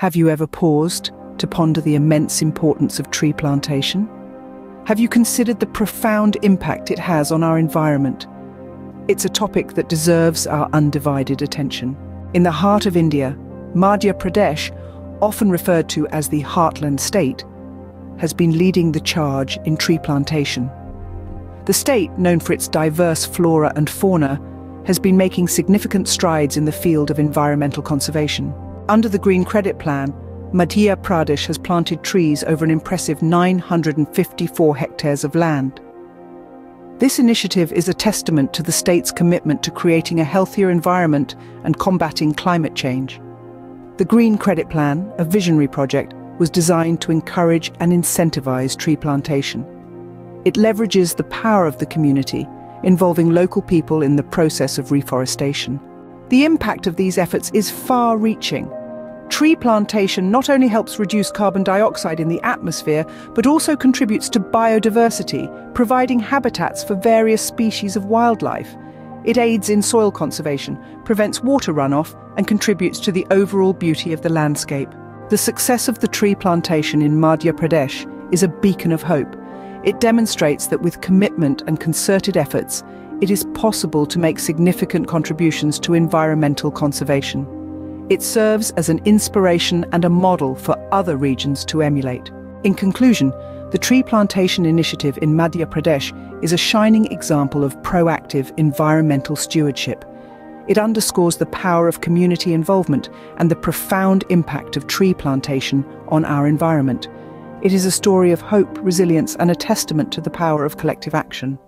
Have you ever paused to ponder the immense importance of tree plantation? Have you considered the profound impact it has on our environment? It's a topic that deserves our undivided attention. In the heart of India, Madhya Pradesh, often referred to as the Heartland State, has been leading the charge in tree plantation. The state, known for its diverse flora and fauna, has been making significant strides in the field of environmental conservation. Under the Green Credit Plan, Madhya Pradesh has planted trees over an impressive 954 hectares of land. This initiative is a testament to the state's commitment to creating a healthier environment and combating climate change. The Green Credit Plan, a visionary project, was designed to encourage and incentivize tree plantation. It leverages the power of the community, involving local people in the process of reforestation. The impact of these efforts is far-reaching. Tree plantation not only helps reduce carbon dioxide in the atmosphere, but also contributes to biodiversity, providing habitats for various species of wildlife. It aids in soil conservation, prevents water runoff, and contributes to the overall beauty of the landscape. The success of the tree plantation in Madhya Pradesh is a beacon of hope, it demonstrates that with commitment and concerted efforts, it is possible to make significant contributions to environmental conservation. It serves as an inspiration and a model for other regions to emulate. In conclusion, the Tree Plantation Initiative in Madhya Pradesh is a shining example of proactive environmental stewardship. It underscores the power of community involvement and the profound impact of tree plantation on our environment. It is a story of hope, resilience, and a testament to the power of collective action.